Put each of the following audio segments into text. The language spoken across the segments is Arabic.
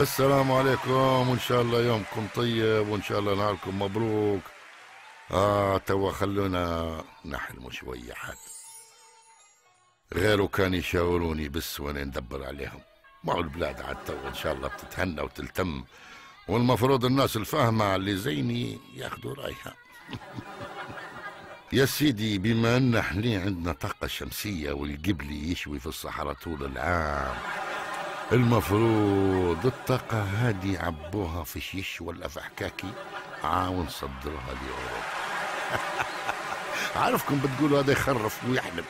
السلام عليكم وإن شاء الله يومكم طيب وإن شاء الله نهاركم مبروك. آه توا خلونا نحلموا شوية حد. غيره كان يشاوروني بس وأنا ندبر عليهم. هو البلاد عاد توا إن شاء الله بتتهنى وتلتم. والمفروض الناس الفاهمة اللي زيني ياخذوا رأيها. يا سيدي بما أن إحنا عندنا طاقة شمسية والقبلي يشوي في الصحراء طول العام المفروض الطاقة هذه عبوها في شيش ولا في حكاكي. عاون صدرها لأوروبا. عارفكم بتقولوا هذا يخرف ويحلم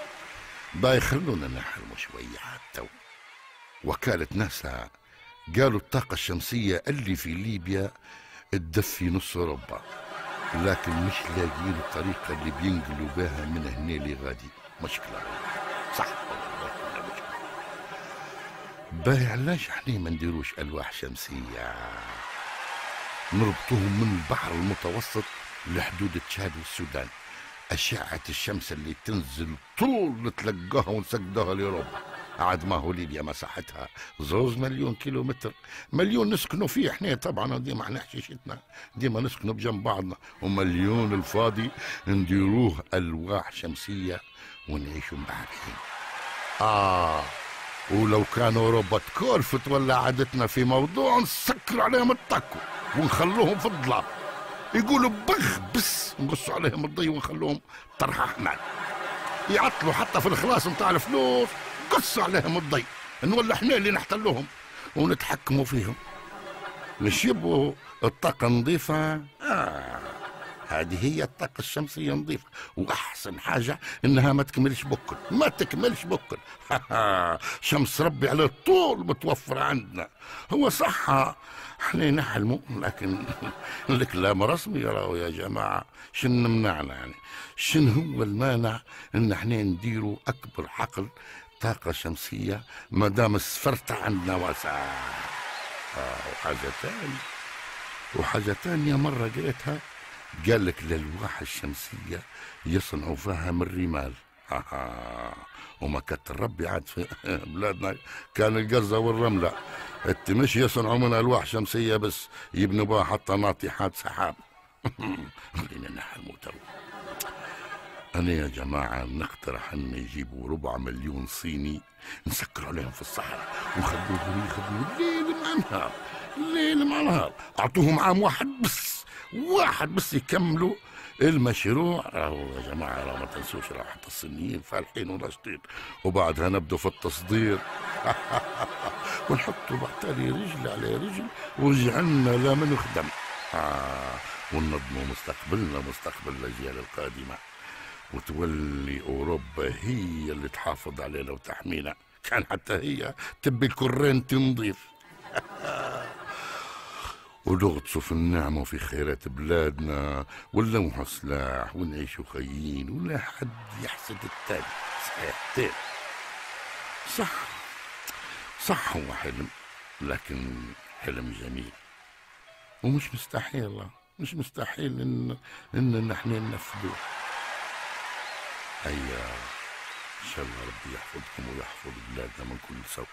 باي خلونا نحلموا شوية حتى وكالة ناسا قالوا الطاقة الشمسية اللي في ليبيا تدفي نص أوروبا. لكن مش لاقيين الطريقة اللي بينقلوا بها من هنا لغادي. مشكلة. صح. باهي علاش إحنا ما نديروش ألواح شمسية؟ نربطوهم من البحر المتوسط لحدود تشاد والسودان. أشعة الشمس اللي تنزل طول تلقاها ونسقدها لأوروبا. عاد ما هو ليبيا مساحتها زوز مليون كيلو متر مليون نسكنوا فيه إحنا طبعا. ديما إحنا حشيشتنا. ديما نسكنوا بجنب بعضنا. ومليون الفاضي نديروه ألواح شمسية ونعيشوا مبعبعين آه. ولو كان أوروبا تكورفت ولا عادتنا في موضوع نسكر عليهم الطاكو ونخلوهم في الظلام يقولوا بخ بس نقصوا عليهم الضي ونخلوهم طرح احمد يعطلوا حتى في الخلاص نتاع الفلوس قصوا عليهم الضي. نولى إحنا اللي نحتلوهم ونتحكموا فيهم. مش يبغوا الطاقة نظيفة؟ آه. هذه هي الطاقة الشمسية نظيفة وأحسن حاجة إنها ما تكملش بكل. ما تكملش بكل. شمس ربي على طول متوفرة عندنا. هو صح. إحنا نحلموا لكن الكلام رسمي راهو يا جماعة. شن منعنا يعني؟ شن هو المانع إن إحنا نديروا أكبر حقل طاقة شمسية ما دام السفرتة عندنا واسعة آه وحاجة تانية. وحاجة تانية مرة قريتها قال لك الألواح الشمسية يصنعوا فيها من الرمال آه. وما كتر ربي عاد في بلادنا كان القزة والرملة. انت مش يصنعوا من ألواح شمسية بس يبنوا بها حتى ناطحات سحاب. خلينا نحلموا تو أنا يا جماعة نقترح أن يجيبوا ربع مليون صيني نسكروا عليهم في الصحراء. ونخلوهم يخدموا الليل مع النهار الليل مع النهار أعطوهم عام واحد بس. واحد بس يكملوا المشروع. راهو يا جماعة راه ما تنسوش راه حتى الصينيين فالحين وناشطين وبعدها نبدو في التصدير. ونحطوا بعتالي رجل على رجل ورجعنا لا من نخدم آه وننظموا مستقبلنا مستقبل الأجيال القادمة. وتولي أوروبا هي اللي تحافظ علينا وتحمينا. كان حتى هي تبي الكورنت نضيف ونغطسوا في النعمة وفي خيرات بلادنا ونلوحوا سلاح ونعيشوا خيين ولا حد يحسد التاني صحيح تاني صح. صح هو حلم لكن حلم جميل. ومش مستحيل مش مستحيل إن إن نحن ننفذوه هيا إن شاء الله ربي يحفظكم ويحفظ بلادنا من كل سوء.